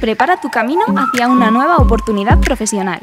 Prepara tu camino hacia una nueva oportunidad profesional.